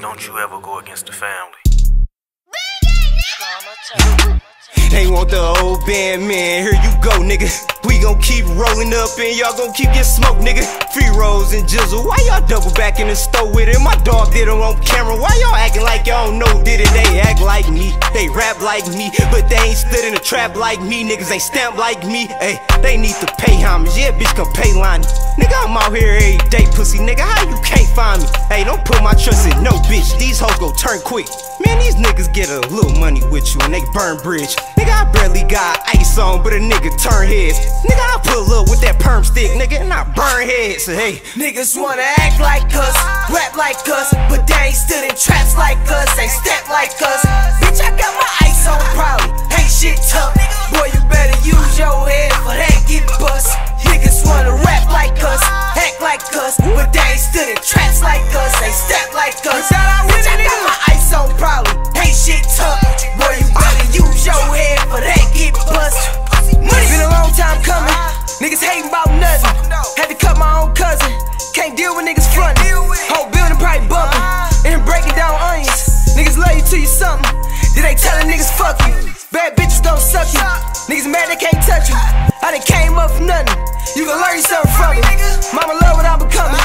Don't you ever go against the family. They want the old band, man. Here you go, nigga. We gon' keep rolling up and y'all gon' keep getting smoked, nigga. Free rolls and jizzle. Why y'all double back in the store with it? My dog did it on camera. Why y'all acting like y'all don't know did it? They act like me, they rap like me, but they ain't stood in a trap like me. Niggas ain't stamped like me. Hey, they need to pay homage. Yeah, bitch, come pay line. Nigga, I'm out here every day, pussy. Nigga, how you can't find me? Hey, don't put my trust in no bitch. These hoes go turn quick. Man, these niggas get a little money with you and they burn bridge. Nigga, I barely got ice on, but a nigga turn heads. Nigga, I pull up with that perm stick, nigga, and I burn heads. So, hey, Niggas wanna act like us, rap like us, but they ain't stood in traps like us, they step like us. Bitch, I got my niggas frontin'. Whole building probably bumping, and breaking down onions. Niggas love you till you something, then they tellin' niggas fuck you. Bad bitches don't suck you, niggas mad they can't touch you. I done came up for nothing, you gon' learn something from me. Mama love what I'm becoming,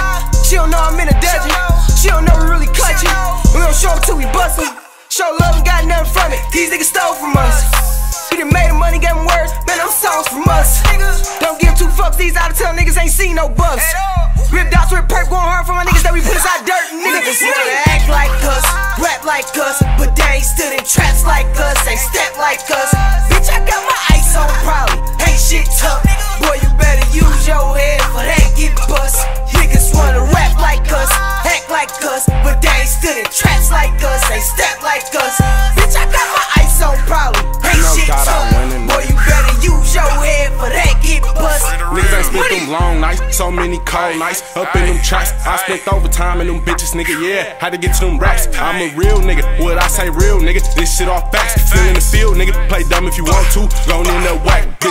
she don't know I'm in a dungeon. She don't know we really clutching. We gon' show 'em till we bust 'em. Show love and got nothing from it. These niggas stole from us. We done made the money, got them words, man, them songs from us. Don't give two fucks, these out of town niggas ain't seen no bugs. Like us, ain't step like us. Bitch, I got my ice on proudly, ain't shit tough. Them long nights, so many cold nights. Up in them tracks, I spent overtime in them bitches, nigga. Yeah, had to get to them racks. I'm a real nigga. What I say, real nigga? This shit all facts. Still in the field, nigga. Play dumb if you want to. Gon' in the whack,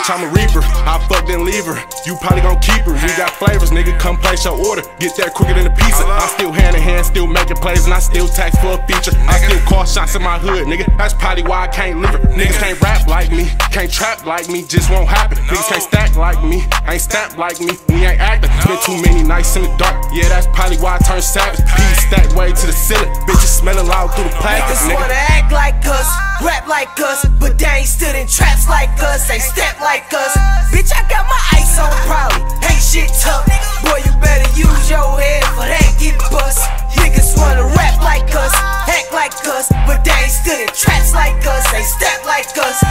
bitch. I'm a reaper. I fucked and leave her. You probably gon' keep her. We got flavors, nigga. Come place your order. Get that quicker than a pizza. I still hand in hand, still making plays, and I still tax for a feature. I still call shots in my hood, nigga. That's probably why I can't live it. Niggas can't rap like me, can't trap like me, just won't happen. Niggas can't stack like me, ain't stamped like me. We ain't acting. Been too many nights in the dark. Yeah, that's probably why I turned savage. Peace stacked way to the ceiling. Bitches smelling loud through the plastic, Niggas wanna act like us, rap like us, they ain't stood in traps like us, ain't step like us. Bitch, I got my ice on proudly, ain't shit tough. Boy, you better use your head for that get bust. Niggas wanna rap like us, act like us, but they ain't stood in traps like us, ain't step like us.